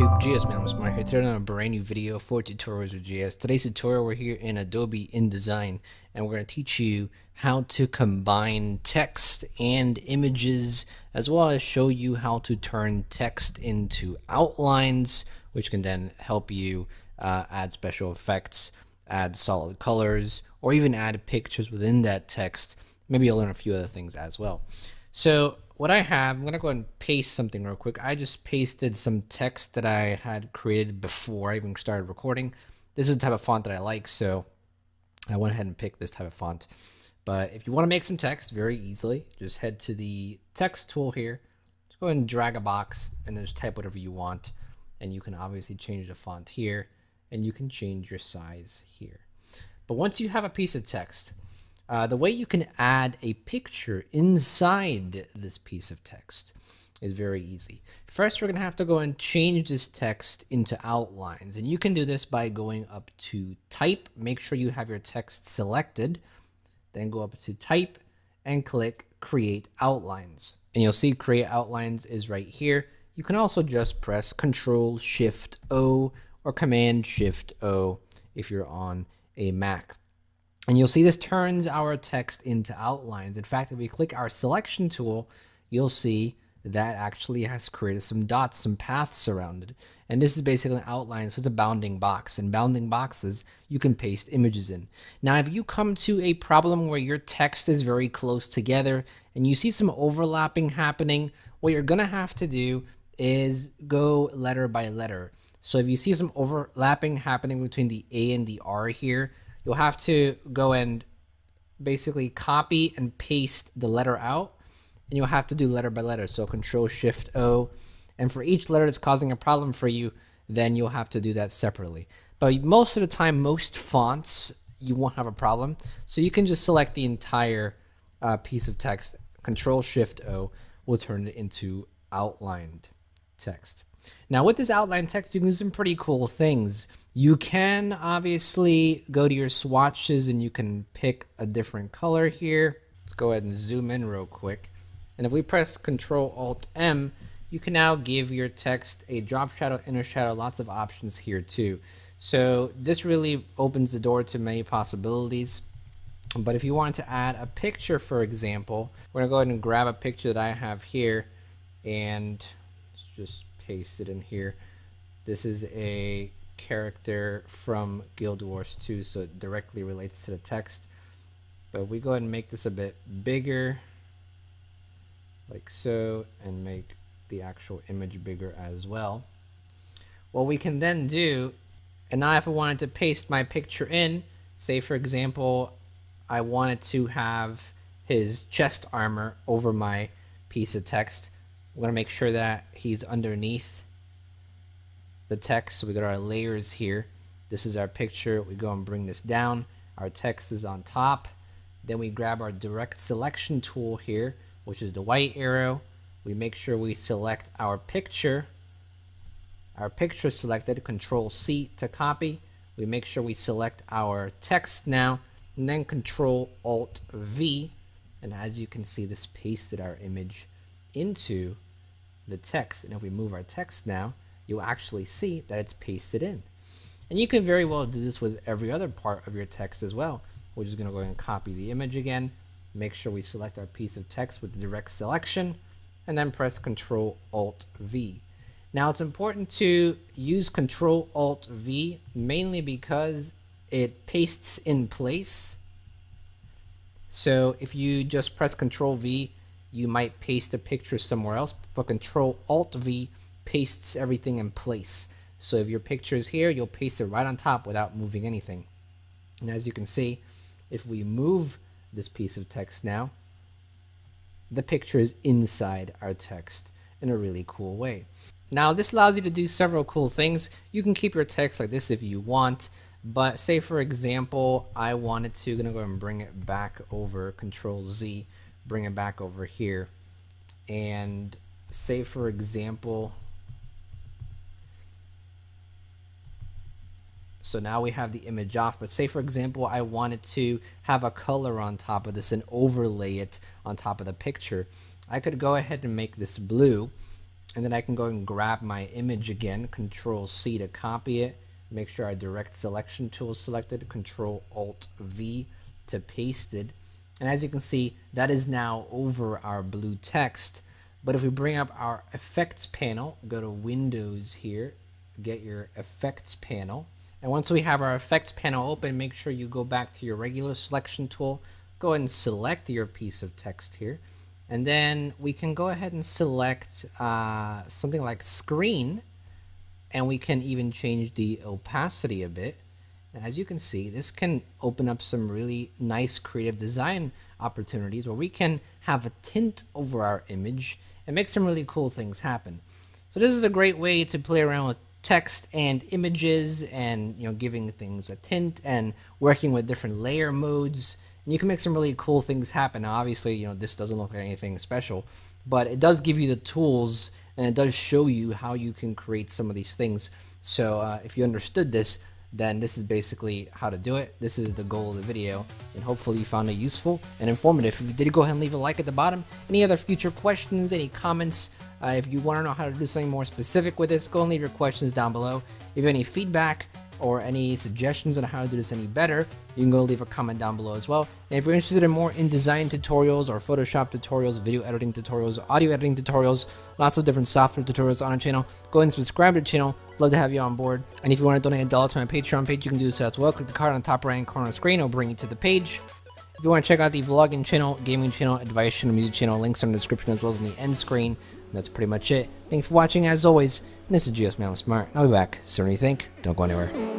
YouTube, GS Man Smart here. Today on a brand new video for tutorials with GS. Today's tutorial, we're here in Adobe InDesign and we're going to teach you how to combine text and images as well as show you how to turn text into outlines which can then help you uh, add special effects, add solid colors, or even add pictures within that text. Maybe you'll learn a few other things as well. So what I have, I'm going to go and paste something real quick. I just pasted some text that I had created before I even started recording. This is the type of font that I like, so I went ahead and picked this type of font. But if you want to make some text very easily, just head to the text tool here. Just go ahead and drag a box and then just type whatever you want. And you can obviously change the font here and you can change your size here. But once you have a piece of text, uh, the way you can add a picture inside this piece of text is very easy. First, we're going to have to go and change this text into outlines. And you can do this by going up to type. Make sure you have your text selected. Then go up to type and click create outlines. And you'll see create outlines is right here. You can also just press control shift O or command shift O if you're on a Mac. And you'll see this turns our text into outlines. In fact, if we click our selection tool, you'll see that actually has created some dots, some paths around it. And this is basically an outline, so it's a bounding box. And bounding boxes, you can paste images in. Now, if you come to a problem where your text is very close together and you see some overlapping happening, what you're gonna have to do is go letter by letter. So if you see some overlapping happening between the A and the R here, you'll have to go and basically copy and paste the letter out and you'll have to do letter by letter. So control shift o and for each letter that's causing a problem for you then you'll have to do that separately. But most of the time most fonts you won't have a problem. So you can just select the entire uh, piece of text. Control shift o will turn it into outlined text now with this outline text, you can do some pretty cool things. You can obviously go to your swatches and you can pick a different color here. Let's go ahead and zoom in real quick. And if we press Control Alt M, you can now give your text a drop shadow, inner shadow, lots of options here too. So this really opens the door to many possibilities. But if you want to add a picture, for example, we're gonna go ahead and grab a picture that I have here and just paste it in here. This is a character from Guild Wars 2, so it directly relates to the text. But if we go ahead and make this a bit bigger, like so, and make the actual image bigger as well. What we can then do, and now if I wanted to paste my picture in, say for example, I wanted to have his chest armor over my piece of text, we're to make sure that he's underneath the text. So we got our layers here. This is our picture. We go and bring this down. Our text is on top. Then we grab our direct selection tool here, which is the white arrow. We make sure we select our picture. Our picture selected, Control C to copy. We make sure we select our text now, and then Control Alt V. And as you can see, this pasted our image into the text. And if we move our text now, you'll actually see that it's pasted in. And you can very well do this with every other part of your text as well. We're just going to go and copy the image again. Make sure we select our piece of text with the direct selection and then press Control Alt V. Now it's important to use Control Alt V mainly because it pastes in place. So if you just press Control V, you might paste a picture somewhere else, but Control Alt V pastes everything in place. So if your picture is here, you'll paste it right on top without moving anything. And as you can see, if we move this piece of text now, the picture is inside our text in a really cool way. Now this allows you to do several cool things. You can keep your text like this if you want, but say for example, I wanted to, gonna go and bring it back over, Control Z, bring it back over here and say for example so now we have the image off but say for example I wanted to have a color on top of this and overlay it on top of the picture I could go ahead and make this blue and then I can go and grab my image again, Control C to copy it, make sure our direct selection tool is selected, Control Alt V to paste it. And as you can see, that is now over our blue text. But if we bring up our effects panel, go to Windows here, get your effects panel. And once we have our effects panel open, make sure you go back to your regular selection tool, go ahead and select your piece of text here. And then we can go ahead and select uh, something like screen and we can even change the opacity a bit. And as you can see, this can open up some really nice creative design opportunities where we can have a tint over our image and make some really cool things happen. So this is a great way to play around with text and images and you know giving things a tint and working with different layer modes and you can make some really cool things happen. Now, obviously, you know, this doesn't look like anything special, but it does give you the tools and it does show you how you can create some of these things. So uh, if you understood this, then this is basically how to do it. This is the goal of the video, and hopefully you found it useful and informative. If you did, go ahead and leave a like at the bottom. Any other future questions, any comments, uh, if you want to know how to do something more specific with this, go and leave your questions down below. If you have any feedback, or any suggestions on how to do this any better, you can go leave a comment down below as well. And if you're interested in more InDesign tutorials or Photoshop tutorials, video editing tutorials, audio editing tutorials, lots of different software tutorials on our channel, go ahead and subscribe to the channel. Love to have you on board. And if you want to donate a dollar to my Patreon page, you can do so as well. Click the card on the top right corner of the screen. It'll bring you to the page. If you want to check out the vlogging channel, gaming channel, advice channel, music channel, links are in the description as well as in the end screen. And that's pretty much it. Thanks for watching as always. This is GS Man Smart. I'll be back than you think. Don't go anywhere.